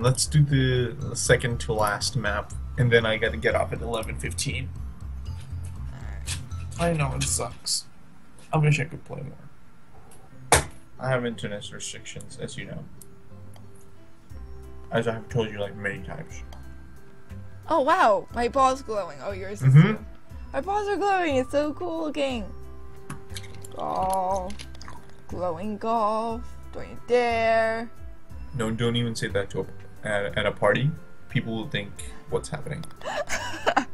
Let's do the second to last map, and then I gotta get off at 11.15. I know, it sucks. I wish I could play more. I have internet restrictions, as you know. As I have told you like many times. Oh wow, my ball's glowing. Oh, yours is Mhm. too. My balls are glowing. It's so cool looking. Golf, glowing golf. Don't you dare. No, don't even say that to a, at, at a party. People will think, what's happening?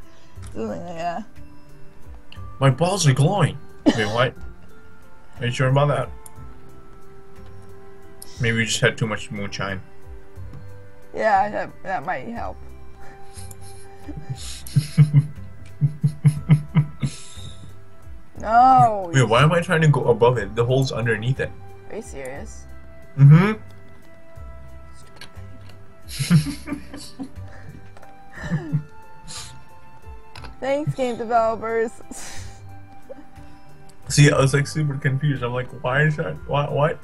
Yeah. My balls are glowing. Wait, what? Are you sure about that? Maybe we just had too much moonshine. Yeah, that, that might help. No. Wait, why am I trying to go above it? The hole's underneath it. Are you serious? Mm-hmm. Thanks, game developers. See, I was like super confused. I'm like, why is that? What? What?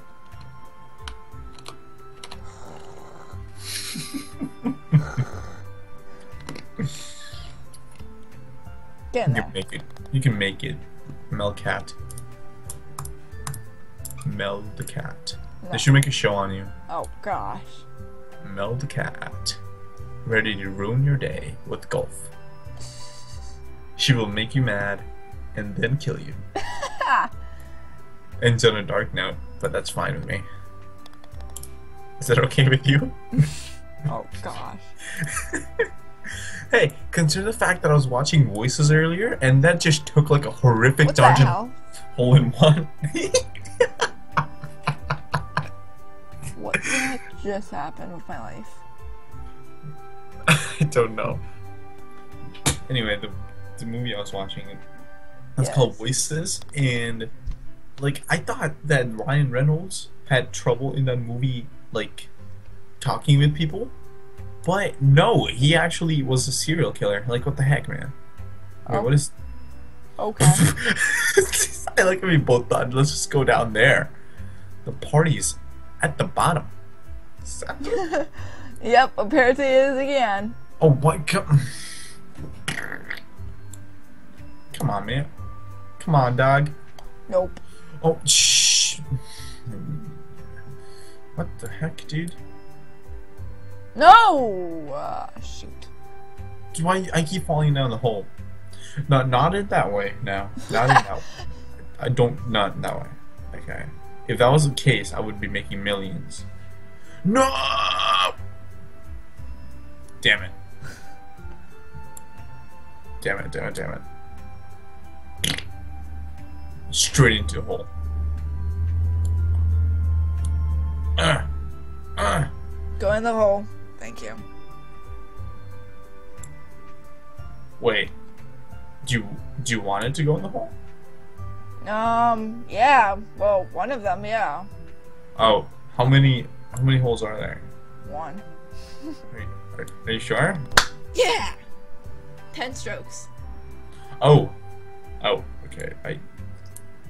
Get You can make it. You can make it. Mel cat. Mel the cat. No. They should make a show on you. Oh gosh. Mel the cat. Ready to ruin your day with golf. She will make you mad and then kill you. Ends on a dark note, but that's fine with me. Is that okay with you? Oh gosh. hey, consider the fact that I was watching Voices earlier and that just took like a horrific What dungeon hole in one. just happened with my life? I don't know. Anyway, the the movie I was watching, it's Yes. called Voices, and like I thought that Ryan Reynolds had trouble in that movie, like talking with people, but no, he actually was a serial killer. Like, what the heck, man? Wait, Oh. what is? Okay. I like how we both thought. Let's just go down there. The party's at the bottom. yep, apparently it is again. Oh, what? Come, come on, man. Come on, dog. Nope. Oh, shh. What the heck, dude? No! Uh, shoot. Why I keep falling down the hole? Not not in that way. No, not in that. way. I don't not that way. Okay. If that was the case, I would be making millions. No. Damn it. Damn it! Damn it! Damn it! Straight into the hole. Uh, uh. Go in the hole. Thank you. Wait. Do you do you want it to go in the hole? Um, yeah. Well, one of them, yeah. Oh, how many how many holes are there? One. Are you, are, are you sure? Yeah! Ten strokes. Oh, oh, okay. I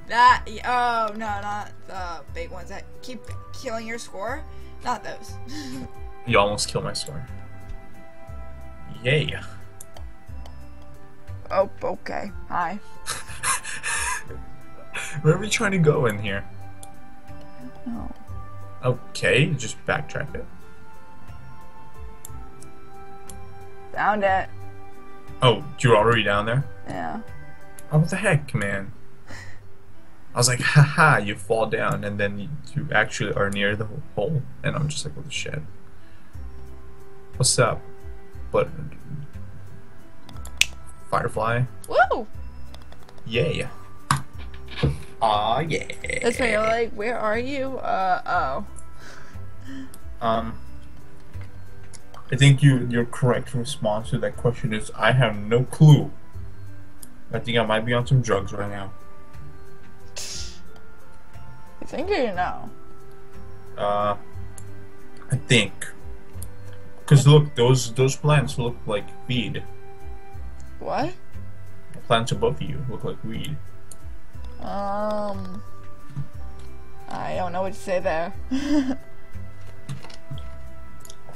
That, oh, no, not the big ones that keep killing your score. Not those. you almost killed my score. Yay! oh, okay. Hi. Where are we trying to go in here? No. Okay, just backtrack it. Found it. Oh, you're already down there? Yeah. Oh, what the heck, man? I was like, haha, you fall down, and then you, you actually are near the hole, and I'm just like, what the shit? What's up? But Firefly, Woo! yay! Aw, yeah. That's when you're like, where are you? Uh, oh. Um, I think you your correct response to that question is I have no clue. I think I might be on some drugs right now. You think or you know? Uh, I think. Cause look, those those plants look like weed. What? The plants above you look like weed. Um. I don't know what to say there.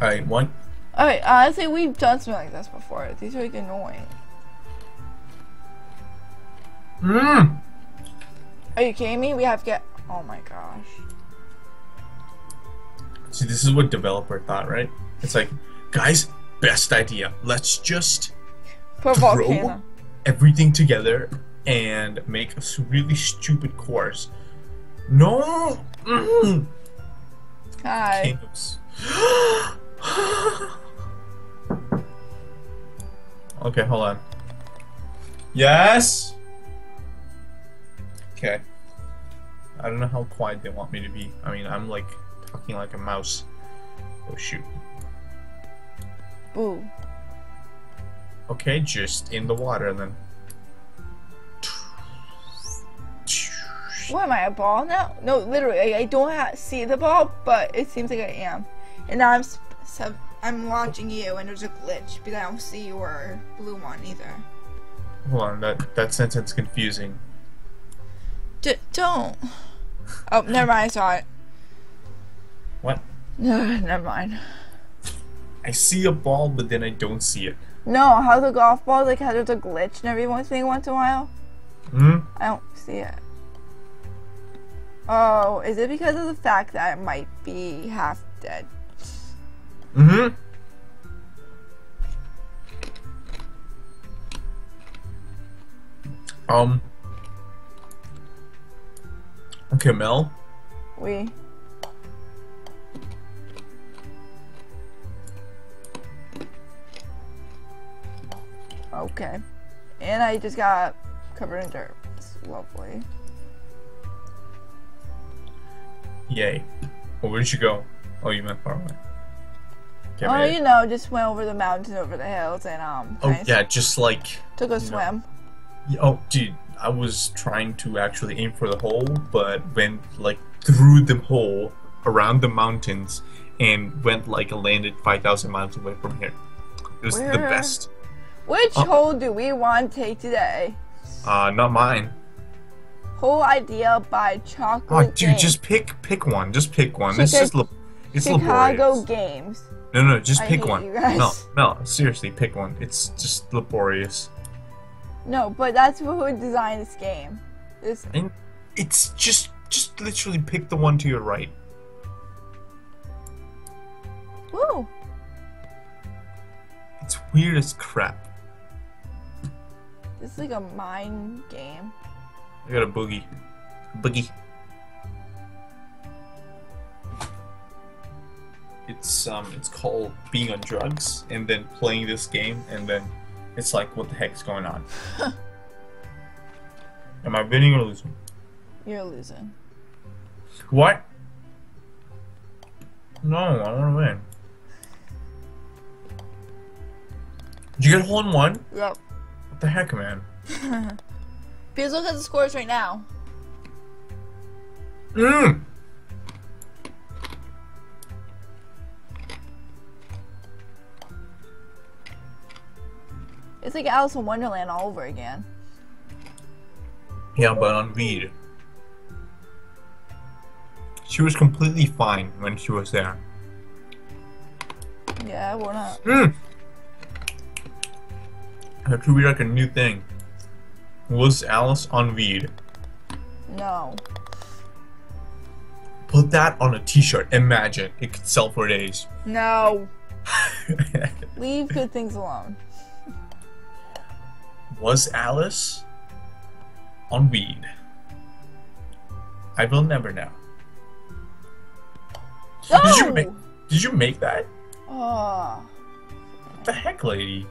Alright, one. Alright, honestly, we've done something like this before. These are like annoying. Mmm! Are you kidding me? We have to get. Oh my gosh. See, this is what developer thought, right? It's like, guys, best idea. Let's just Put Throw? volcano. everything together and make a really stupid course. No! Mm. Hi. Okay, hold on. Yes? Okay. I don't know how quiet they want me to be. I mean, I'm like talking like a mouse. Oh shoot. Boo. Okay, just in the water then. What am I, a ball now? No, literally, I, I don't ha- see the ball, but it seems like I am. And now I'm sub- I'm watching you, and there's a glitch because I don't see your blue one either. Hold on, that that sentence confusing. D- don't. Oh, never mind. I saw it. What? No, never mind. I see a ball, but then I don't see it. No, how the golf ball like how there's a glitch and every once thing once in a while. Hmm. I don't see it. Oh, is it because of the fact that it might be half dead? Mm-hmm. Um. Okay, Mel. We. Okay. And I just got covered in dirt. It's lovely. Yay. Well, where did you go? Oh, you went far away. Okay, Oh, you know, just went over the mountains, over the hills, and um, oh kinda yeah, just like. took a know. swim. Oh, dude, I was trying to actually aim for the hole, but went like through the hole around the mountains and went like landed 5,000 miles away from here. It was the best. Which Oh. hole do we want to take today? Uh, not mine. Whole idea by chocolate. Oh, dude, Games. just pick pick one. Just pick one. Chica- It's just it's Chicago laborious. Games. No, no, just I pick one. No, no, seriously, pick one. It's just laborious. No, but that's who designed this game. This And it's just just literally pick the one to your right. woo. It's weird as crap. This is like a mind game. I got a boogie. Boogie. It's um it's called being on drugs and then playing this game and then it's like what the heck's going on? Am I winning or losing? You're losing. What? No, I wanna win. Did you get a hole in one? Yep. What the heck, man? Because look at the scores right now. Mm. It's like Alice in Wonderland all over again. Yeah, but on weed. She was completely fine when she was there. Yeah, we're not. Mm. That could be like a new thing. Was Alice on weed? No. Put that on a t-shirt. Imagine. It could sell for days. No. Leave good things alone. was Alice on weed? I will never know. Did you make No! did you make that? Oh. What the heck, lady?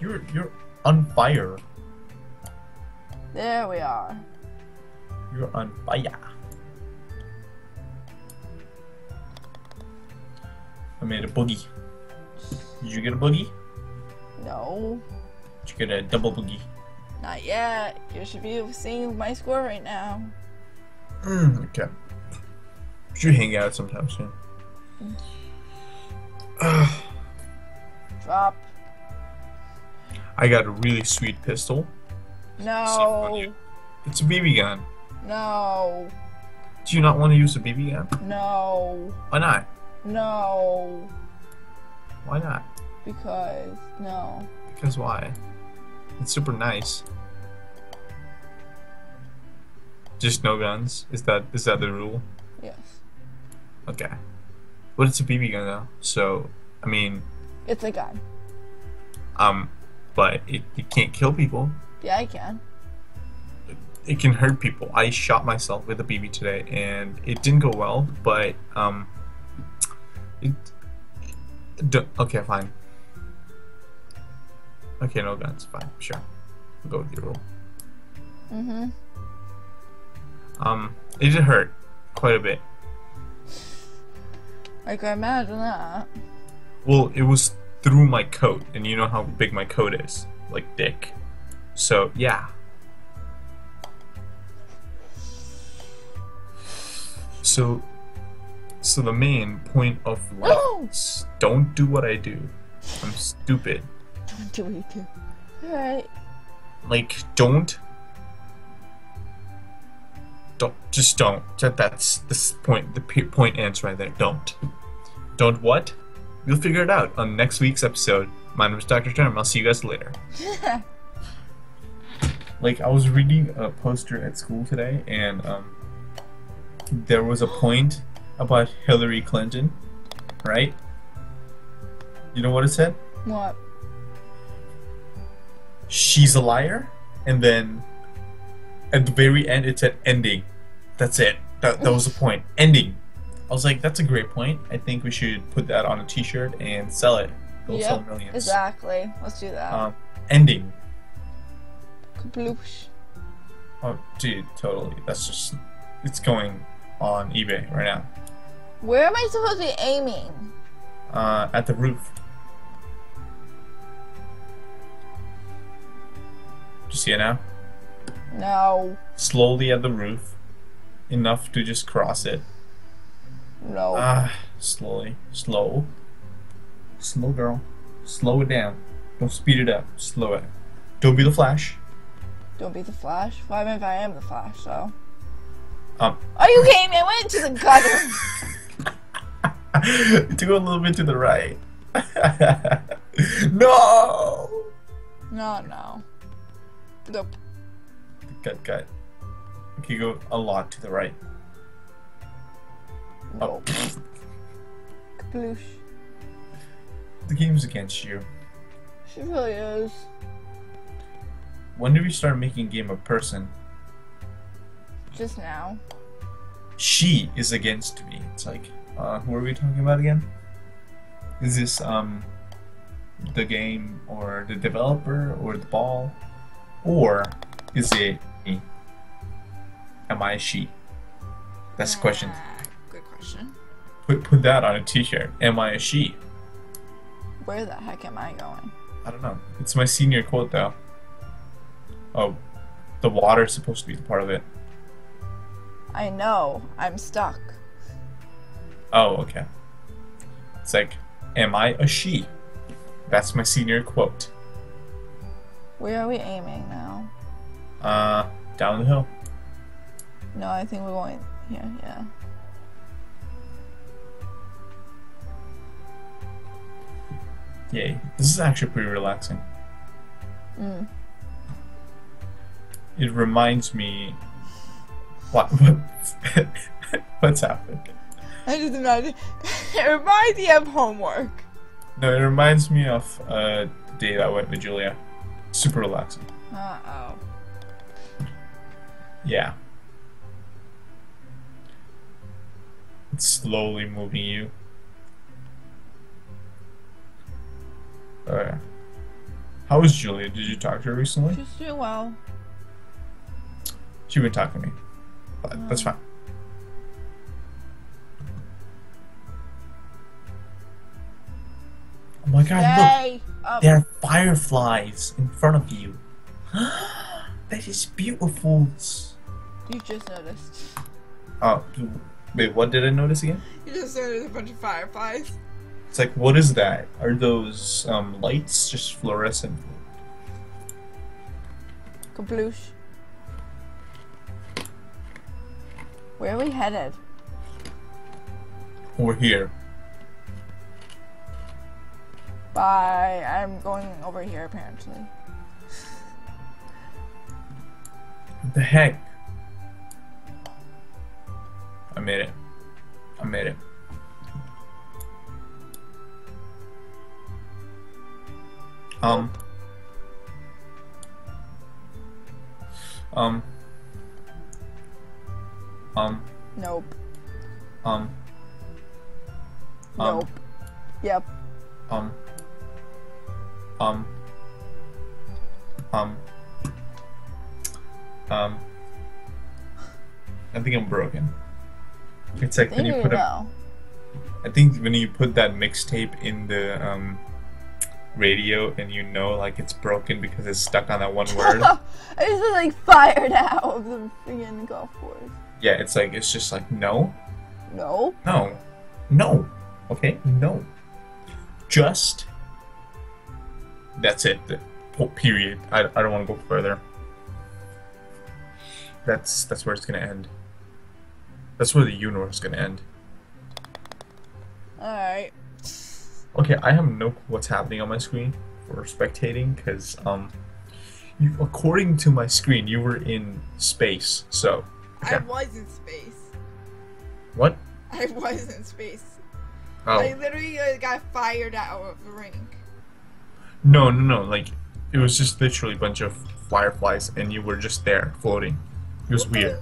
You're you're on fire. There we are. You're on fire. I made a boogie. Did you get a boogie? No. Did you get a double boogie? Not yet. You should be seeing my score right now. Mm, okay. We should hang out sometime soon. Drop. I got a really sweet pistol. No. It's a BB gun. No. Do you not want to use a BB gun? No. Why not? No. Why not? Because no. Because why? It's super nice. Just no guns. Is that is that the rule? Yes. Okay. But it's a BB gun though, so I mean, It's a gun. um, but it, it can't kill people. Yeah, I can. It can hurt people. I shot myself with a BB today, and it didn't go well. But um, it. d- Okay, fine. Okay, no guns. Fine, sure. I'll go with your rule. Mm-hmm. Um, it did hurt quite a bit. I can imagine that. Well, it was through my coat, and you know how big my coat is, like dick. So yeah. So, so the main point of life is don't do what I do. I'm stupid. Don't do what you do. Alright. Like don't. Don't just don't. That- That's this point. The point ends right there. Don't. Don't what? You'll figure it out on next week's episode. My name is Dr. Term. I'll see you guys later. like I was reading a poster at school today, and um, there was a point about Hillary Clinton, right? You know what it said? what? She's a liar, and then at the very end it said ending. That's it. That that was the point. Ending. I was like, that's a great point. I think we should put that on a T-shirt and sell it. It'll sell millions. Exactly. Let's do that. Um, ending. Kabloosh. Oh, dude, totally. That's just. It's going on eBay right now. Where am I supposed to be aiming? Uh, at the roof. Do you see it now? No. Slowly at the roof. Enough to just cross it. No. Ah, slowly. Slow. Slow, girl. Slow it down. Don't speed it up. Slow it. Don't be the Flash. Don't be the Flash. Well, I mean, if I am the Flash, so. Um, Are you kidding me? I went into the gutter. do a little bit to the right. no! no, no. Nope. Cut, cut. You go a lot to the right. Oh, Nope. Kabloosh. the game's against you. She really is. When did we start making game a person? Just now. She is against me. It's like, uh, who are we talking about again? Is this, um, the game or the developer or the ball? Or is it me? Am I a she? That's the question. Ah, good question. Put, put that on a t shirt. Am I a she? Where the heck am I going? I don't know. It's my senior quote though. Oh, the water's supposed to be the part of it. I know. I'm stuck. Oh, okay. It's like, am I a she? That's my senior quote. Where are we aiming now? Uh, down the hill. No, I think we're going here, yeah. Yay. This is actually pretty relaxing. Mm. It reminds me. What? What's, what's happened? I just imagine. it reminds me of homework. No, it reminds me of a that I went with Julia. Super relaxing. Uh oh. Yeah. It's slowly moving you. Uh, how is Julia? Did you talk to her recently? She's doing well. She would talk to me. But that's Oh. fine. Oh my god, look! Up. There are fireflies in front of you. that is beautiful. You just noticed. Oh, wait, what did I notice again? You just noticed a bunch of fireflies. It's like, what is that? Are those um, lights just fluorescent? Kabloosh. Where are we headed? Over here. Bye. I'm going over here apparently. What the heck? I made it. I made it. Um. Um. Um. Nope. Um. Um. Nope. Yep. Um. Um. Um. Um. I think I'm broken. It's like when you you put a, know. I think when you put that mixtape in the um radio and you know like it's broken because it's stuck on that one word. I just like fired out of the freaking golf course. Yeah, it's like it's just like no, No. no, no. Okay, no. Just. That's it. The whole period. I, I don't want to go further. That's that's where it's gonna end. That's where the universe is gonna end. Alright. Okay, I have no clue what's happening on my screen for spectating because um, you, according to my screen, you were in space. So, I was in space. what? I was in space. Oh, I literally uh, got fired out of the rink. no, no, no! Like it was just literally a bunch of fireflies, and you were just there floating. It was weird.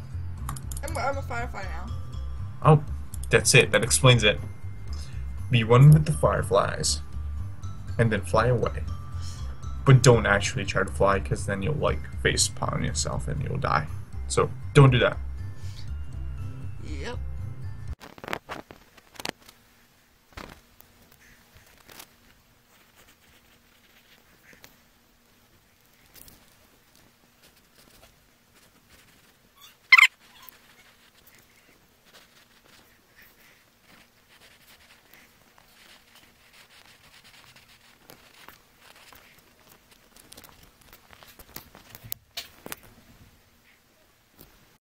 I'm, I'm a firefighter now. Oh, that's it. That explains it. Be one with the fireflies, and then fly away. But don't actually try to fly, because then you'll like face palm yourself and you'll die. So don't do that. Yep.